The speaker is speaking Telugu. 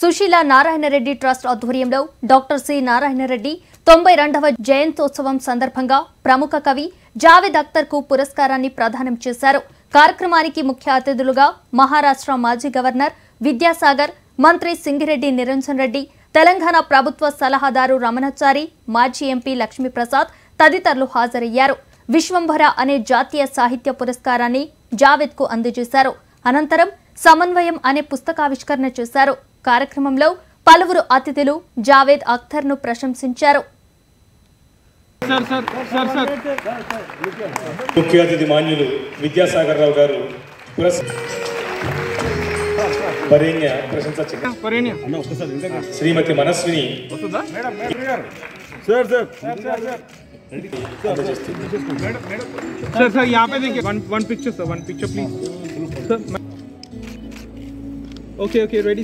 సుశీల నారాయణరెడ్డి ట్రస్ట్ ఆధ్వర్యంలో డాక్టర్ సి నారాయణరెడ్డి తొంభై రెండవ జయంతోత్సవం సందర్భంగా ప్రముఖ కవి జావేద్ అఖ్తర్కు పురస్కారాన్ని ప్రదానం చేశారు. కార్యక్రమానికి ముఖ్య అతిథులుగా మహారాష్ట్ర మాజీ గవర్నర్ విద్యాసాగర్ మంత్రి సింగిరెడ్డి నిరంజన్ రెడ్డి తెలంగాణ ప్రభుత్వ సలహాదారు రమణచారి మాజీ ఎంపీ లక్ష్మీప్రసాద్ తదితరులు హాజరయ్యారు. విశ్వంభర అనే జాతీయ సాహిత్య పురస్కారాన్ని జావేద్కు అందజేశారు. అనంతరం సమన్వయం అనే పుస్తకావిష్కరణ చేశారు. కార్యక్రమంలో పలువురు అతిథులు జావేద్ అఖ్తర్ ను ప్రశంసించారు సార్ సార్ సార్ సార్ ముఖ్య అతిథి మాన్యులు విద్యాసాగర్ రావు గారు పురస్ వరేణ్య ప్రశంస చిహ్నం పరేణ్య శ్రీమతి మనస్విని వస్తుందా सर सर यहाँ पे देखिए one one picture sir one picture please sir okay okay ready